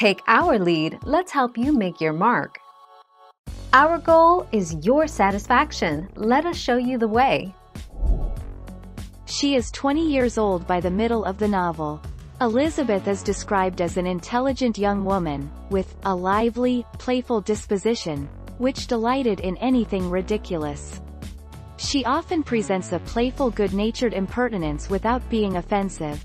Take our lead, let's help you make your mark. Our goal is your satisfaction. Let us show you the way. She is 20 years old by the middle of the novel. Elizabeth is described as an intelligent young woman, with a lively, playful disposition, which delighted in anything ridiculous. She often presents a playful good-natured impertinence without being offensive.